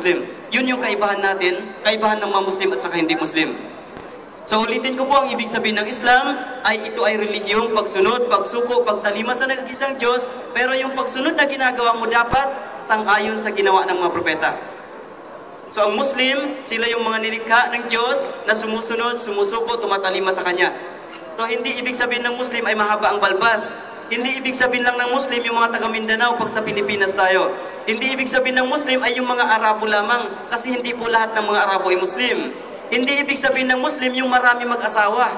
Muslim. Yun yung kaibahan natin, kaibahan ng mga Muslim at saka hindi Muslim. So ulitin ko po ang ibig sabihin ng Islam ay ito ay relihiyong pagsunod, pagsuko, pagtalima sa nag-isang Diyos, pero yung pagsunod na ginagawa mo dapat sang-ayon sa ginawa ng mga propeta. So ang Muslim, sila yung mga nilikha ng Diyos na sumusunod, sumusuko, tumatalima sa Kanya. So hindi ibig sabihin ng Muslim ay mahaba ang balbas. Hindi ibig sabihin lang ng Muslim yung mga taga Mindanao pag sa Pilipinas tayo. Hindi ibig sabihin ng Muslim ay yung mga Arabo lamang kasi hindi po lahat ng mga Arabo ay Muslim. Hindi ibig sabihin ng Muslim yung marami mag-asawa.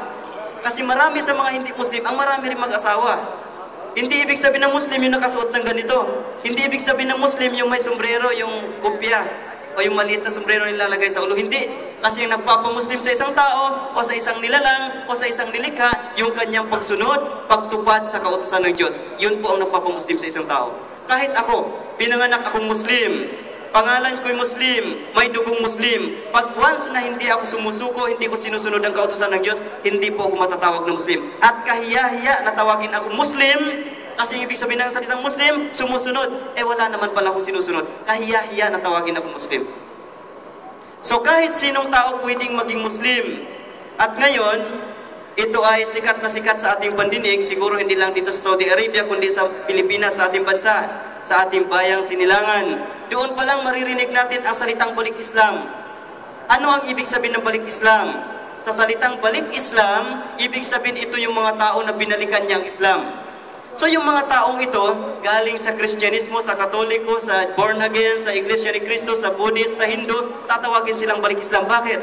Kasi marami sa mga hindi Muslim ang marami rin mag-asawa. Hindi ibig sabihin ng Muslim yung nakasuot ng ganito. Hindi ibig sabihin ng Muslim yung may sombrero, yung kupya, o yung maliit na sombrero nilalagay sa ulo. Hindi. Kasi yung nagpapamuslim sa isang tao, o sa isang nilalang, o sa isang nilikha, yung kanyang pagsunod, pagtupad sa kautusan ng Diyos. Yun po ang nagpapamuslim sa isang tao. Kahit ako, pinanganak akong Muslim, pangalan ko'y Muslim, may dugong Muslim. Pag once na hindi ako sumusuko, hindi ko sinusunod ang kautusan ng Diyos, hindi po ako matatawag na Muslim. At kahiya-hiya na tawagin ako Muslim, kasi ibig sabihin ng salitang Muslim, sumusunod. Eh wala naman pala akong sinusunod. Kahiya-hiya na tawagin ako Muslim. So kahit sinong tao pwedeng maging Muslim. At ngayon, ito ay sikat na sikat sa ating pandinig, siguro hindi lang dito sa Saudi Arabia, kundi sa Pilipinas, sa ating bansa, sa ating bayang sinilangan. Doon pa lang maririnig natin ang salitang balik Islam. Ano ang ibig sabihin ng balik Islam? Sa salitang balik Islam, ibig sabihin ito yung mga tao na binalikan niya ang Islam. So yung mga taong ito, galing sa Kristyanismo, sa Katoliko, sa born again, sa Iglesia ni Cristo, sa Buddhist, sa Hindu, tatawagin silang balik Islam. Bakit?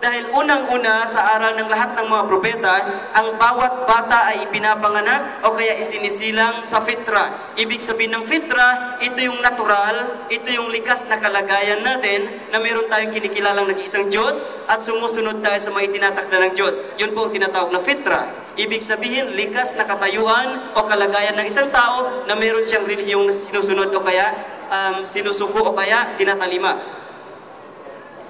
Dahil unang-una sa aral ng lahat ng mga propeta, ang bawat bata ay ipinapanganak o kaya isinisilang sa fitra. Ibig sabihin ng fitra, ito yung natural, ito yung likas na kalagayan natin na meron tayong kinikilalang nag-iisang Diyos at sumusunod tayo sa mga itinatakda ng Diyos. Yun po ang tinatawag na fitra. Ibig sabihin, likas na katayuan o kalagayan ng isang tao na meron siyang relihiyong sinusunod o kaya um, sinusuko o kaya tinatalima.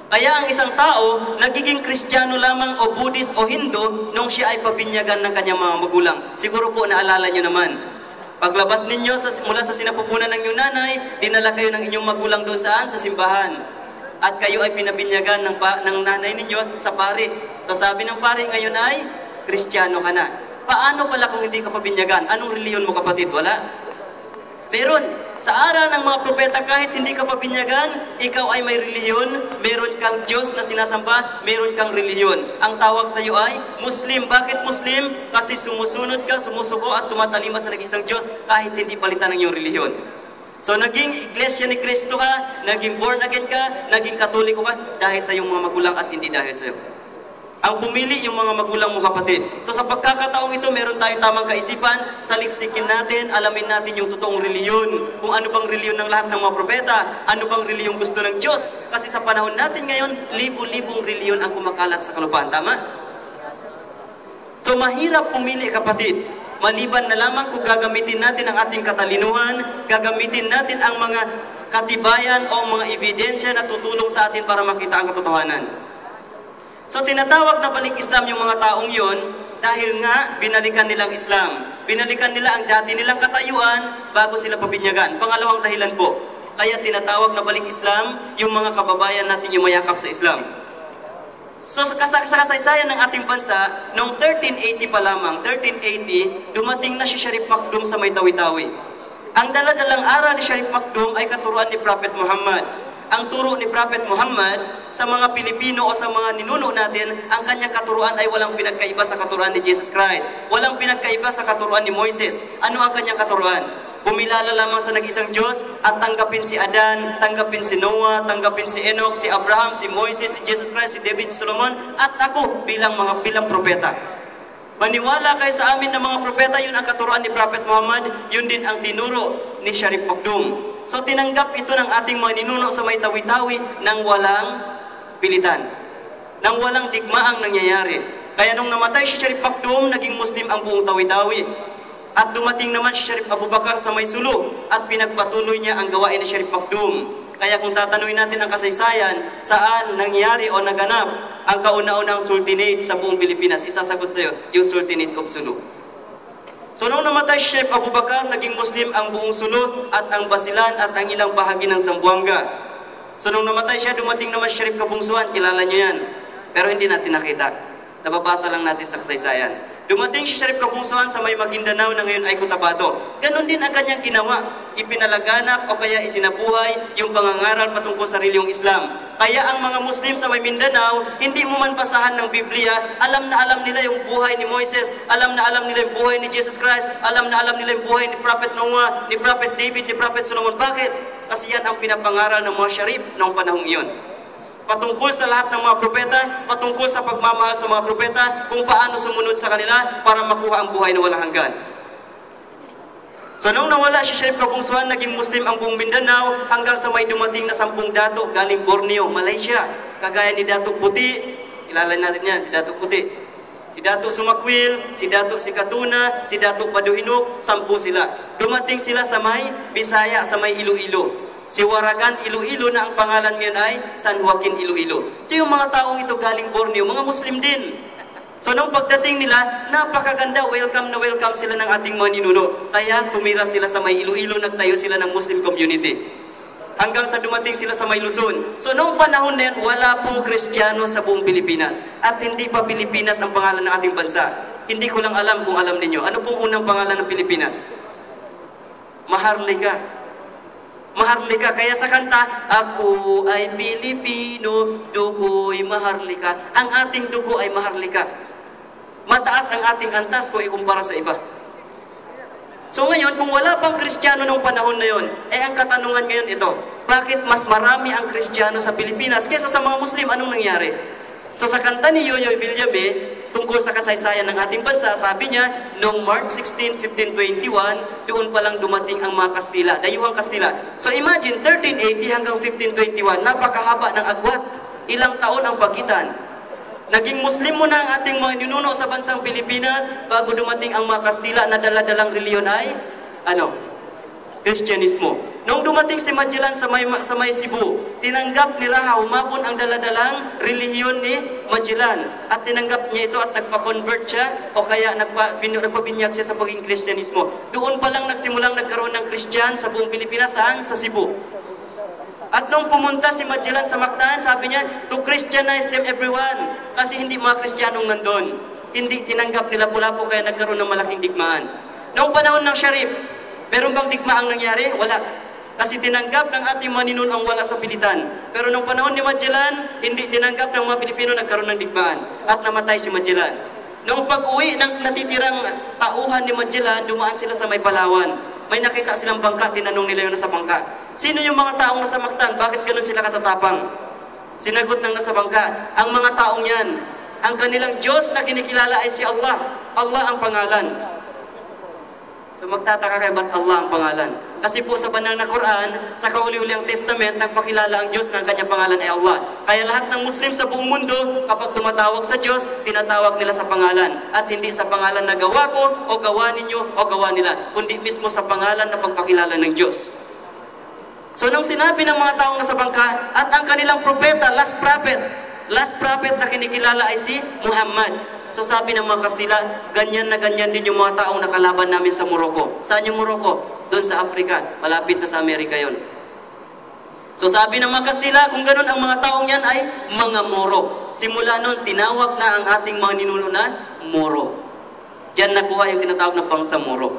Kaya ang isang tao, nagiging kristyano lamang o Buddhist o Hindu nung siya ay pabinyagan ng kanyang mga magulang. Siguro po naalala niyo naman. Paglabas ninyo sa, mula sa sinapupunan ng inyong nanay, dinala kayo ng inyong magulang doon saan? Sa simbahan. At kayo ay pinabinyagan ng, pa, ng nanay ninyo sa pari. So sabi ng pari ngayon ay, kristyano ka na. Paano pala kung hindi ka pabinyagan? Anong reliyon mo kapatid? Wala. Meron. Sa aral ng mga propeta, kahit hindi ka pabinyagan, ikaw ay may reliyon, meron kang Diyos na sinasamba, meron kang reliyon. Ang tawag sa iyo ay Muslim. Bakit Muslim? Kasi sumusunod ka, sumusuko at tumatalimas na nag-isang Diyos kahit hindi palitan ng iyong reliyon. So naging iglesia ni Kristo ka, naging born again ka, naging katoliko ka dahil sa iyong mga magulang at hindi dahil sa iyo. Ang pumili yung mga magulang mo kapatid. So sa pagkakataong ito, meron tayong tamang kaisipan, saliksikin natin, alamin natin yung totoong reliyon. Kung ano bang reliyon ng lahat ng mga propeta, ano bang reliyon gusto ng Diyos. Kasi sa panahon natin ngayon, libo-libong reliyon ang kumakalat sa kalupaan. Tama? So mahirap pumili kapatid. Maliban na lamang kung gagamitin natin ang ating katalinuhan, gagamitin natin ang mga katibayan o mga ebidensya na tutulong sa atin para makita ang katotohanan. So tinatawag na balik Islam yung mga taong yon dahil nga binalikan nilang Islam. Binalikan nila ang dati nilang katayuan bago sila pabinyagan. Pangalawang dahilan po, kaya tinatawag na balik Islam yung mga kababayan natin yung mayakap sa Islam. So sa, sa kasaysayan ng ating bansa, noong 1380 pa lamang, 1380, dumating na si Sharif Makdum sa may tawi-tawi. Ang daladalang aral ni Sharif Makdum ay katuruan ni Prophet Muhammad ang turo ni Prophet Muhammad sa mga Pilipino o sa mga ninuno natin, ang kanyang katuruan ay walang pinagkaiba sa katuruan ni Jesus Christ. Walang pinagkaiba sa katuruan ni Moises. Ano ang kanyang katuruan? Pumilala lamang sa nag-isang Diyos at tanggapin si Adan, tanggapin si Noah, tanggapin si Enoch, si Abraham, si Moises, si Jesus Christ, si David, si Solomon, at ako bilang mga bilang propeta. Maniwala kayo sa amin ng mga propeta, yun ang katuruan ni Prophet Muhammad, yun din ang tinuro ni Sharif Makdum. So tinanggap ito ng ating mga ninuno sa may tawi-tawi nang walang pilitan. Nang walang digmaang nangyayari. Kaya nung namatay si Sharif Pakdum, naging Muslim ang buong tawi-tawi. At dumating naman si Sharif Abu Bakar sa may sulo at pinagpatuloy niya ang gawain ni Sharif Pakdum. Kaya kung tatanungin natin ang kasaysayan, saan nangyari o naganap ang kauna-unang sultanate sa buong Pilipinas, isasagot sa iyo, yung sultanate of Sulu. So nung namatay Sheikh Abu Bakar, naging Muslim ang buong sulod at ang basilan at ang ilang bahagi ng Zamboanga. So nung namatay siya, dumating naman Sharif Kabungsuan, kilala niyo yan. Pero hindi natin nakita. Nababasa lang natin sa kasaysayan. Dumating si Sharif Kabungsuan sa may Maguindanao na ngayon ay Cotabato. Ganon din ang kanyang ginawa. Ipinalaganap o kaya isinabuhay yung pangangaral patungkol sa reliyong Islam. Kaya ang mga Muslim sa may Mindanao, hindi mo man basahan ng Biblia, alam na alam nila yung buhay ni Moises, alam na alam nila yung buhay ni Jesus Christ, alam na alam nila yung buhay ni Prophet Noah, ni Prophet David, ni Prophet Solomon. Bakit? Kasi yan ang pinapangaral ng mga Sharif noong panahong iyon patungkol sa lahat ng mga propeta, patungkol sa pagmamahal sa mga propeta, kung paano sumunod sa kanila para makuha ang buhay na walang hanggan. So nung nawala si Sharif Kabungsuan, naging Muslim ang buong Mindanao hanggang sa may dumating na sampung dato galing Borneo, Malaysia. Kagaya ni Dato Puti, kilala natin yan, si Dato Puti. Si Dato Sumakwil, si Dato Sikatuna, si Dato Paduhinok, sampu sila. Dumating sila sa may Bisaya, sa may Iloilo. Si Waragan Iloilo na ang pangalan ngayon ay San Joaquin Iloilo. So yung mga taong ito galing Borneo, mga Muslim din. So nung pagdating nila, napakaganda, welcome na welcome sila ng ating mga ninuno. Kaya tumira sila sa may Iloilo, nagtayo sila ng Muslim community. Hanggang sa dumating sila sa may Luzon. So noong panahon na yan, wala pong Kristiyano sa buong Pilipinas. At hindi pa Pilipinas ang pangalan ng ating bansa. Hindi ko lang alam kung alam ninyo. Ano pong unang pangalan ng Pilipinas? Maharlika. Maharlika. Kaya sa kanta, Ako ay Pilipino, dugo'y maharlika. Ang ating dugo ay maharlika. Mataas ang ating antas kung ikumpara sa iba. So ngayon, kung wala pang Kristiyano nung panahon na yon, eh ang katanungan ngayon ito, bakit mas marami ang Kristiyano sa Pilipinas kaysa sa mga Muslim? Anong nangyari? So sa kanta ni Yoyoy Villame, tungkol sa kasaysayan ng ating bansa, sabi niya, noong March 16, 1521, doon pa lang dumating ang mga Kastila, dayuhang Kastila. So imagine, 1380 hanggang 1521, napakahaba ng agwat. Ilang taon ang pagitan. Naging Muslim muna ang ating mga ninuno sa bansang Pilipinas bago dumating ang mga Kastila na daladalang reliyon ay, ano, Kristyanismo. Nung dumating si Magellan sa may, sa may Cebu, tinanggap ni Raha, umabon ang daladalang relihiyon ni Magellan. At tinanggap niya ito at nagpa-convert siya o kaya nagpa, nagpabinyag siya sa pagiging Kristyanismo. Doon pa lang nagsimulang nagkaroon ng Kristyan sa buong Pilipinas, saan? Sa Cebu. At nung pumunta si Magellan sa Mactan, sabi niya, to Christianize them everyone. Kasi hindi mga Kristiyanong nandun. Hindi tinanggap nila Pulapo kaya nagkaroon ng malaking digmaan. Noong panahon ng Sharif, meron bang digmaang nangyari? Wala. Kasi tinanggap ng ating mga ninuno ang wala sa pilitan. Pero nung panahon ni Magellan, hindi tinanggap ng mga Pilipino nagkaroon ng digmaan at namatay si Magellan. Nung pag-uwi ng natitirang tauhan ni Magellan, dumaan sila sa may Palawan. May nakita silang bangka, tinanong nila yung nasa bangka. Sino yung mga taong nasa Mactan? Bakit ganun sila katatapang? Sinagot ng nasa bangka, ang mga taong yan, ang kanilang Diyos na kinikilala ay si Allah. Allah ang pangalan. So magtataka kayo ba't Allah ang pangalan? Kasi po sa banal na Quran, sa kauli-uliang testament, nagpakilala ang Diyos ng kanyang pangalan ay Allah. Kaya lahat ng Muslim sa buong mundo, kapag tumatawag sa Diyos, tinatawag nila sa pangalan. At hindi sa pangalan na gawa ko, o gawa ninyo, o gawa nila. Kundi mismo sa pangalan na pagpakilala ng Diyos. So nung sinabi ng mga taong nasa bangka, at ang kanilang propeta, last prophet, last prophet na kinikilala ay si Muhammad. So sabi ng mga Kastila, ganyan na ganyan din yung mga taong nakalaban namin sa Morocco. Saan yung Morocco? Doon sa Africa. Malapit na sa Amerika yon. So sabi ng mga Kastila, kung ganun ang mga taong yan ay mga Moro. Simula noon, tinawag na ang ating mga ninuno na Moro. Diyan nakuha yung tinatawag na pangsa Moro.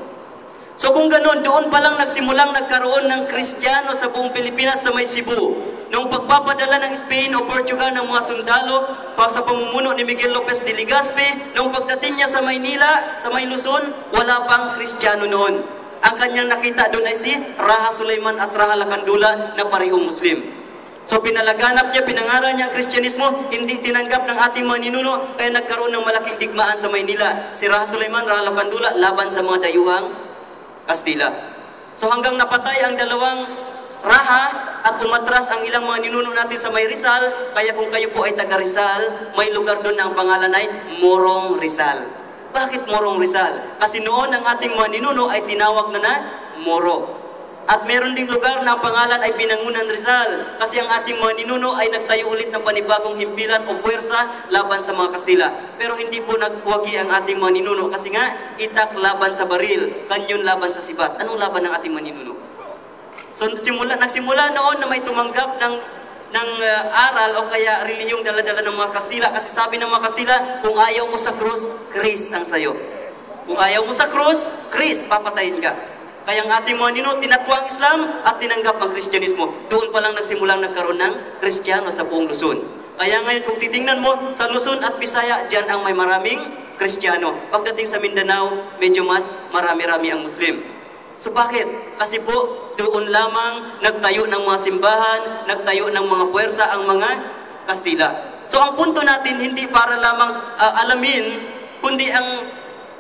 So kung ganun, doon pa lang nagsimulang nagkaroon ng Kristiyano sa buong Pilipinas sa may Cebu. Noong pagpapadala ng Spain o Portugal ng mga sundalo pa sa pamumuno ni Miguel Lopez de Legazpi, noong pagdating niya sa Maynila, sa May Luzon, wala pang Kristiyano noon. Ang kanyang nakita doon ay si Raha Sulaiman at Raha Lakandula na parehong Muslim. So pinalaganap niya, pinangaral niya ang Kristyanismo, hindi tinanggap ng ating mga ninuno, kaya nagkaroon ng malaking digmaan sa Maynila. Si Raha Sulaiman, Raha Lakandula, laban sa mga dayuhang Kastila. So hanggang napatay ang dalawang Raha at umatras ang ilang mga ninuno natin sa may Rizal, kaya kung kayo po ay taga Rizal, may lugar doon na ang pangalan ay Morong Rizal. Bakit Morong Rizal? Kasi noon ang ating mga ninuno ay tinawag na na Moro. At meron ding lugar na ang pangalan ay Binangunan Rizal kasi ang ating mga ninuno ay nagtayo ulit ng panibagong himpilan o puwersa laban sa mga Kastila. Pero hindi po nagwagi ang ating mga ninuno kasi nga itak laban sa baril, kanyon laban sa sibat. Anong laban ng ating mga ninuno? So simula, nagsimula noon na may tumanggap ng ng uh, aral o kaya reliyong daladala ng mga Kastila. Kasi sabi ng mga Kastila, kung ayaw mo sa krus, Chris ang sayo. Kung ayaw mo sa krus, Chris, papatayin ka. Kaya ang ating mga nino, tinatwa ang Islam at tinanggap ang Kristyanismo. Doon pa lang nagsimulang nagkaroon ng Kristiyano sa buong Luzon. Kaya ngayon kung titingnan mo, sa Luzon at Bisaya, dyan ang may maraming Kristiyano. Pagdating sa Mindanao, medyo mas marami-rami ang Muslim. So bakit? Kasi po, doon lamang nagtayo ng mga simbahan, nagtayo ng mga puwersa ang mga Kastila. So ang punto natin, hindi para lamang uh, alamin, kundi ang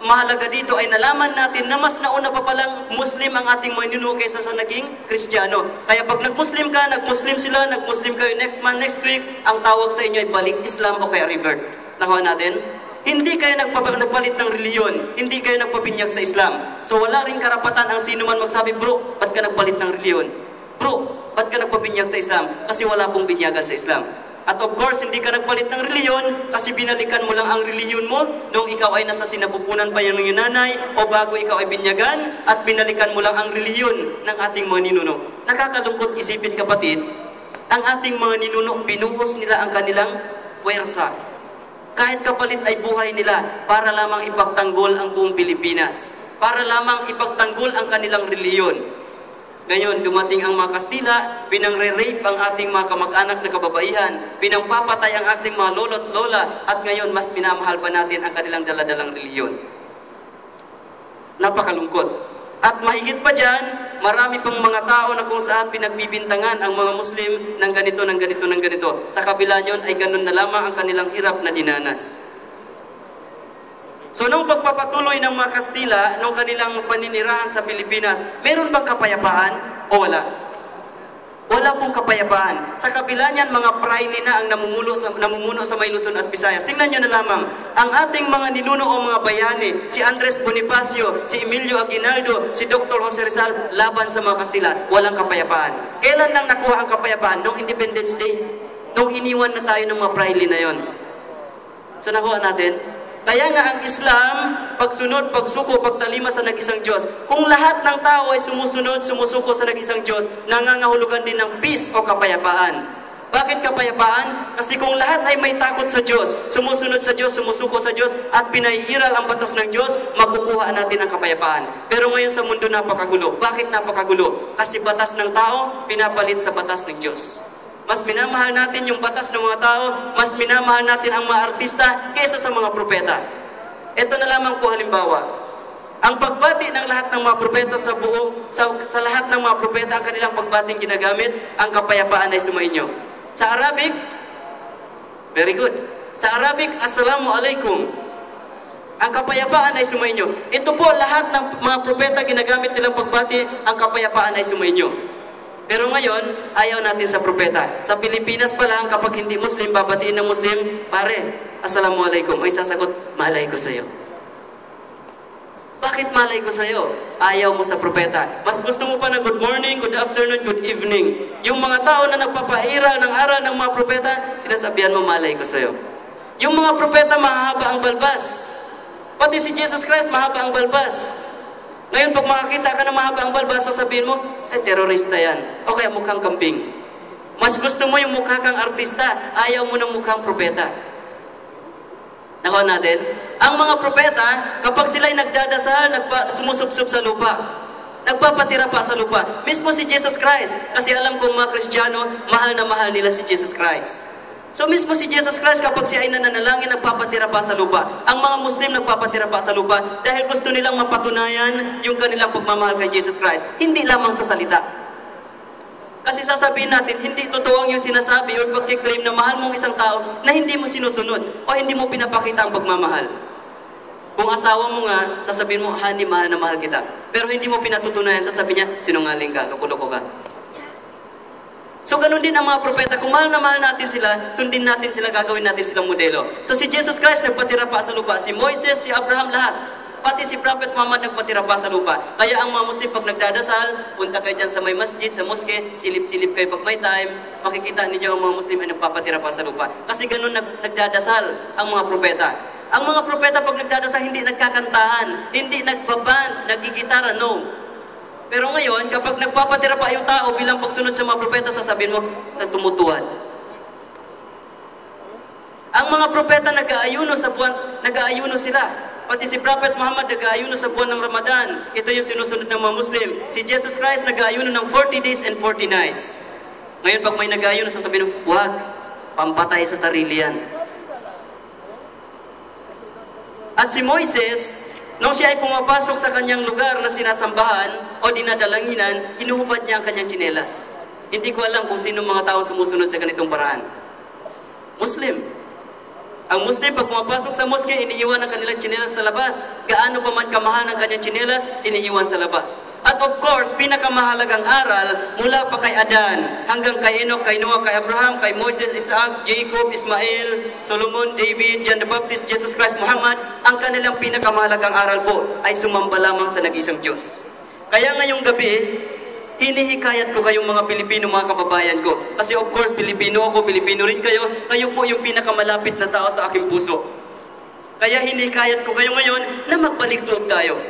mahalaga dito ay nalaman natin na mas nauna pa palang Muslim ang ating ninuno kaysa sa naging Kristiyano. Kaya pag nag-Muslim ka, nag-Muslim sila, nag-Muslim kayo next month, next week, ang tawag sa inyo ay balik Islam o kaya revert. Nakuha natin? Hindi kayo nagpapalit ng reliyon, hindi kayo nagpabinyag sa Islam. So wala rin karapatan ang sino man magsabi, bro, ba't ka nagpalit ng reliyon? Bro, ba't ka nagpabinyag sa Islam? Kasi wala pong binyagan sa Islam. At of course, hindi ka nagpalit ng reliyon kasi binalikan mo lang ang reliyon mo nung ikaw ay nasa sinapupunan pa yung nanay o bago ikaw ay binyagan at binalikan mo lang ang reliyon ng ating mga ninuno. Nakakalungkot isipin kapatid, ang ating mga ninuno, binuhos nila ang kanilang puwersa. Kahit kapalit ay buhay nila para lamang ipagtanggol ang buong Pilipinas. Para lamang ipagtanggol ang kanilang reliyon. Ngayon, dumating ang mga Kastila, pinangre-rape ang ating mga kamag-anak na kababaihan, pinangpapatay ang ating mga lolo't lola, at ngayon mas pinamahal pa natin ang kanilang daladalang reliyon. Napakalungkot. At mahigit pa dyan, marami pang mga tao na kung saan pinagbibintangan ang mga Muslim ng ganito, ng ganito, ng ganito. Sa kabila nyon ay ganun na lamang ang kanilang hirap na dinanas. So nung pagpapatuloy ng mga Kastila, nung kanilang paninirahan sa Pilipinas, meron bang kapayapaan o wala? Wala pong kapayapaan. Sa kabila niyan, mga praile na ang namumuno sa, namumuno sa may at Visayas. Tingnan niyo na lamang, ang ating mga ninuno o mga bayani, si Andres Bonifacio, si Emilio Aguinaldo, si Dr. Jose Rizal, laban sa mga Kastila, walang kapayapaan. Kailan lang nakuha ang kapayapaan? Noong Independence Day. Nung iniwan na tayo ng mga praile na yon. So nakuha natin, kaya nga ang Islam, pagsunod, pagsuko, pagtalima sa nag-isang Diyos, kung lahat ng tao ay sumusunod, sumusuko sa nag-isang Diyos, nangangahulugan din ng peace o kapayapaan. Bakit kapayapaan? Kasi kung lahat ay may takot sa Diyos, sumusunod sa Diyos, sumusuko sa Diyos, at pinaiiral ang batas ng Diyos, makukuha natin ang kapayapaan. Pero ngayon sa mundo napakagulo. Bakit napakagulo? Kasi batas ng tao, pinapalit sa batas ng Diyos. Mas minamahal natin yung batas ng mga tao, mas minamahal natin ang mga artista kaysa sa mga propeta. Ito na lamang po halimbawa. Ang pagbati ng lahat ng mga propeta sa buo, sa, sa lahat ng mga propeta, ang kanilang pagbating ginagamit, ang kapayapaan ay sumainyo. Sa Arabic, very good. Sa Arabic, Assalamu alaikum. Ang kapayapaan ay sumainyo. Ito po, lahat ng mga propeta ginagamit nilang pagbati, ang kapayapaan ay sumainyo. Pero ngayon, ayaw natin sa propeta. Sa Pilipinas pa lang, kapag hindi Muslim, babatiin ng Muslim, pare, Assalamualaikum. Ay sasagot, malay ko sa'yo. Bakit malay ko sa'yo? Ayaw mo sa propeta. Mas gusto mo pa na good morning, good afternoon, good evening. Yung mga tao na nagpapairal ng aral ng mga propeta, sinasabihan mo, malay ko sa'yo. Yung mga propeta, mahaba ang balbas. Pati si Jesus Christ, mahaba ang balbas. Ngayon, pag makakita ka ng mahaba ang balbas, sasabihin mo, eh, terorista yan. O kaya mukhang kambing. Mas gusto mo yung mukha kang artista, ayaw mo ng mukhang propeta. Nakuha natin? Ang mga propeta, kapag sila'y nagdadasal, nagpa, sumusubsub sa lupa, nagpapatira pa sa lupa. Mismo si Jesus Christ, kasi alam kong mga Kristiyano, mahal na mahal nila si Jesus Christ. So mismo si Jesus Christ kapag siya ay nananalangin, nagpapatira pa sa lupa. Ang mga Muslim nagpapatira pa sa lupa dahil gusto nilang mapatunayan yung kanilang pagmamahal kay Jesus Christ. Hindi lamang sa salita. Kasi sasabihin natin, hindi totoo ang yung sinasabi o pagkiklaim na mahal mong isang tao na hindi mo sinusunod o hindi mo pinapakita ang pagmamahal. Kung asawa mo nga, sasabihin mo, honey, mahal na mahal kita. Pero hindi mo pinatutunayan, sasabihin niya, sinungaling ka, loko-loko ka. So ganun din ang mga propeta, kung mahal na mahal natin sila, sundin natin sila, gagawin natin silang modelo. So si Jesus Christ nagpatira pa sa lupa, si Moises, si Abraham, lahat. Pati si Prophet Muhammad nagpatira pa sa lupa. Kaya ang mga Muslim pag nagdadasal, punta kayo dyan sa may masjid, sa moske, silip-silip kayo pag may time, makikita ninyo ang mga Muslim ay nagpapatira pa sa lupa. Kasi ganun nag nagdadasal ang mga propeta. Ang mga propeta pag nagdadasal, hindi nagkakantahan, hindi nagbaband, nagigitara, no. Pero ngayon, kapag nagpapatira pa yung tao bilang pagsunod sa mga propeta, sasabihin mo, nagtumutuwad. Ang mga propeta nag-aayuno sa buwan, nag-aayuno sila. Pati si Prophet Muhammad nag-aayuno sa buwan ng Ramadan. Ito yung sinusunod ng mga Muslim. Si Jesus Christ nag-aayuno ng 40 days and 40 nights. Ngayon, pag may nag-aayuno, sasabihin mo, huwag, pampatay sa sarili yan. At si Moises, nung siya ay pumapasok sa kanyang lugar na sinasambahan o dinadalanginan, hinuhubad niya ang kanyang tsinelas. Hindi ko alam kung sino mga tao sumusunod sa ganitong paraan. Muslim. Ang Muslim, pag pumapasok sa moske, iniiwan ang kanilang tsinelas sa labas. Gaano pa man kamahal ang kanyang tsinelas, iniiwan sa labas. At of course, pinakamahalagang aral, mula pa kay Adan, hanggang kay Enoch, kay Noah, kay Abraham, kay Moses, Isaac, Jacob, Ismael, Solomon, David, John the Baptist, Jesus Christ, Muhammad, ang kanilang pinakamahalagang aral po ay sumamba lamang sa nag-isang Diyos. Kaya ngayong gabi, hinihikayat ko kayong mga Pilipino, mga kababayan ko. Kasi of course, Pilipino ako, Pilipino rin kayo. Kayo po yung pinakamalapit na tao sa aking puso. Kaya hinihikayat ko kayo ngayon na magbalik loob tayo.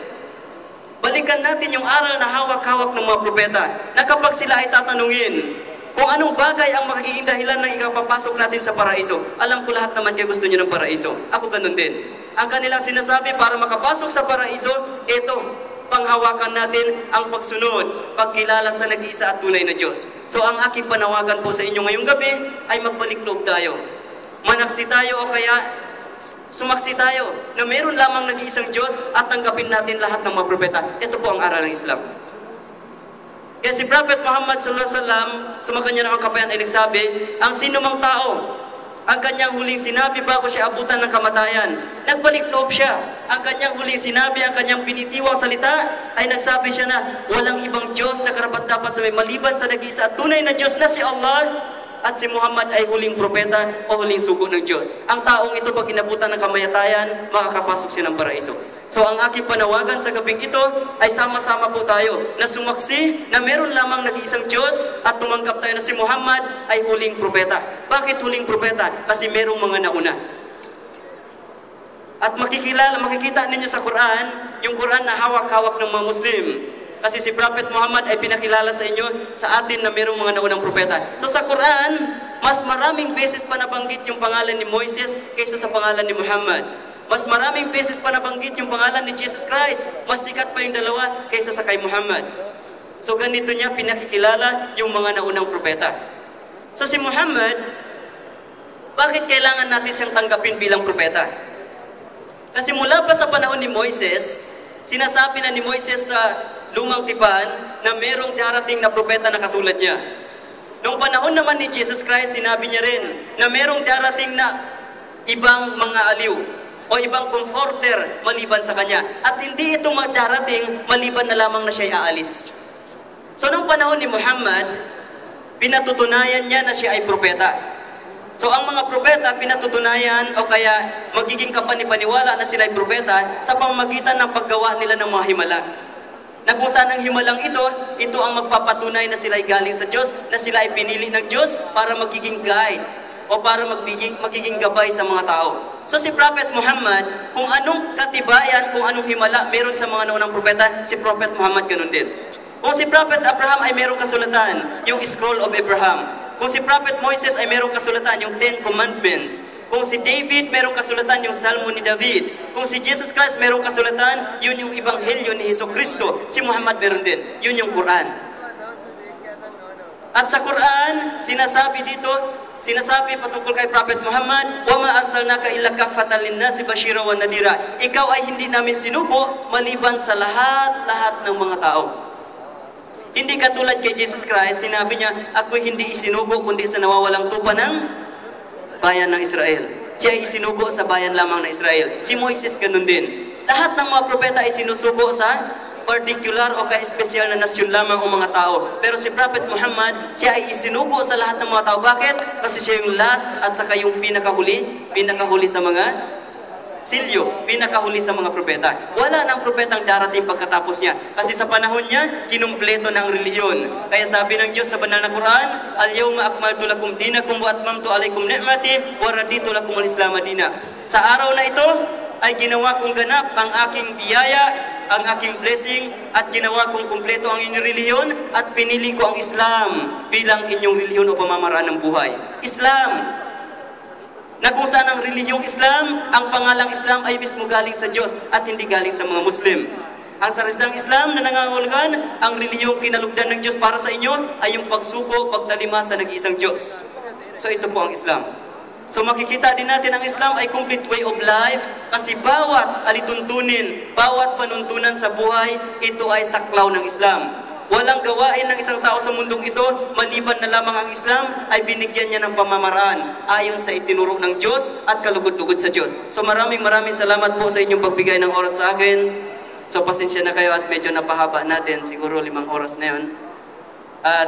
Balikan natin yung aral na hawak-hawak ng mga propeta na kapag sila ay tatanungin kung anong bagay ang magiging dahilan ng ikapapasok natin sa paraiso. Alam ko lahat naman kayo gusto niyo ng paraiso. Ako ganun din. Ang kanilang sinasabi para makapasok sa paraiso, ito, panghawakan natin ang pagsunod, pagkilala sa nag-iisa at tunay na Diyos. So ang aking panawagan po sa inyo ngayong gabi ay magbalik loob tayo. Manaksi tayo o kaya sumaksi tayo na meron lamang nag-iisang Diyos at tanggapin natin lahat ng mga propeta. Ito po ang aral ng Islam. Kaya si Prophet Muhammad sallallahu alaihi wasallam, sumakanya naman kapayan ay nagsabi, ang sino mang tao ang kanyang huling sinabi bago siya abutan ng kamatayan. Nagbalik loob siya. Ang kanyang huling sinabi, ang kanyang binitiwang salita, ay nagsabi siya na walang ibang Diyos na karapat dapat sa may maliban sa nag-isa at tunay na Diyos na si Allah at si Muhammad ay huling propeta o huling sugo ng Diyos. Ang taong ito pag inabutan ng kamayatayan, makakapasok siya ng paraiso. So ang aking panawagan sa gabing ito ay sama-sama po tayo na sumaksi na meron lamang nag-iisang Diyos at tumanggap tayo na si Muhammad ay huling propeta. Bakit huling propeta? Kasi merong mga nauna. At makikilala, makikita ninyo sa Quran, yung Quran na hawak-hawak ng mga Muslim. Kasi si Prophet Muhammad ay pinakilala sa inyo, sa atin na mayroong mga naunang propeta. So sa Quran, mas maraming beses pa nabanggit yung pangalan ni Moises kaysa sa pangalan ni Muhammad. Mas maraming beses pa nabanggit yung pangalan ni Jesus Christ. Mas sikat pa yung dalawa kaysa sa kay Muhammad. So ganito niya pinakikilala yung mga naunang propeta. So si Muhammad, bakit kailangan natin siyang tanggapin bilang propeta? Kasi mula pa sa panahon ni Moises, sinasabi na ni Moises sa lumang tipan na merong darating na propeta na katulad niya. Noong panahon naman ni Jesus Christ, sinabi niya rin na merong darating na ibang mga aliw o ibang comforter maliban sa kanya. At hindi ito magdarating maliban na lamang na siya aalis. So nung panahon ni Muhammad, pinatutunayan niya na siya ay propeta. So ang mga propeta pinatutunayan o kaya magiging kapanipaniwala na sila ay propeta sa pamamagitan ng paggawa nila ng mga himala. Na kung saan ang himalang ito, ito ang magpapatunay na sila ay galing sa Diyos, na sila ay pinili ng Diyos para magiging guide o para magiging, magiging gabay sa mga tao. So si Prophet Muhammad, kung anong katibayan, kung anong himala meron sa mga naunang propeta, si Prophet Muhammad ganun din. Kung si Prophet Abraham ay merong kasulatan, yung Scroll of Abraham. Kung si Prophet Moses ay merong kasulatan, yung Ten Commandments. Kung si David, merong kasulatan yung Salmo ni David. Kung si Jesus Christ, merong kasulatan, yun yung Ebanghelyo ni Heso Kristo. Si Muhammad meron din. Yun yung Quran. At sa Quran, sinasabi dito, sinasabi patungkol kay Prophet Muhammad, "Wa ma arsalnaka illa kaffatan lin-nasi bashira wa nadira." Ikaw ay hindi namin sinuko maliban sa lahat-lahat ng mga tao. Hindi katulad kay Jesus Christ, sinabi niya, "Ako hindi isinugo kundi sa nawawalang tupa ng bayan ng Israel." Siya ay isinugo sa bayan lamang ng Israel. Si Moises ganun din. Lahat ng mga propeta ay sinusugo sa particular o ka-espesyal na nasyon lamang o mga tao. Pero si Prophet Muhammad, siya ay isinugo sa lahat ng mga tao. Bakit? Kasi siya yung last at saka yung pinakahuli, pinakahuli sa mga silyo, pinakahuli sa mga propeta. Wala nang propetang darating pagkatapos niya. Kasi sa panahon niya, kinumpleto ng reliyon. Kaya sabi ng Diyos sa banal na Quran, Al-yawma akmaltu lakum dinakum wa atmamtu alaykum ni'mati wa raditu lakum al-islam. Sa araw na ito, ay ginawa kong ganap ang aking biyaya ang aking blessing at ginawa kong kumpleto ang inyong relihiyon at pinili ko ang Islam bilang inyong relihiyon o pamamaraan ng buhay. Islam! Na kung saan ang relihiyong Islam, ang pangalang Islam ay mismo galing sa Diyos at hindi galing sa mga Muslim. Ang salitang Islam na nangangahulugan, ang relihiyong kinalugdan ng Diyos para sa inyo ay yung pagsuko, pagtalima sa nag-iisang Diyos. So ito po ang Islam. So makikita din natin ang Islam ay complete way of life kasi bawat alituntunin, bawat panuntunan sa buhay, ito ay saklaw ng Islam. Walang gawain ng isang tao sa mundong ito, maliban na lamang ang Islam, ay binigyan niya ng pamamaraan ayon sa itinuro ng Diyos at kalugod-lugod sa Diyos. So maraming maraming salamat po sa inyong pagbigay ng oras sa akin. So pasensya na kayo at medyo napahaba natin, siguro limang oras na yun. At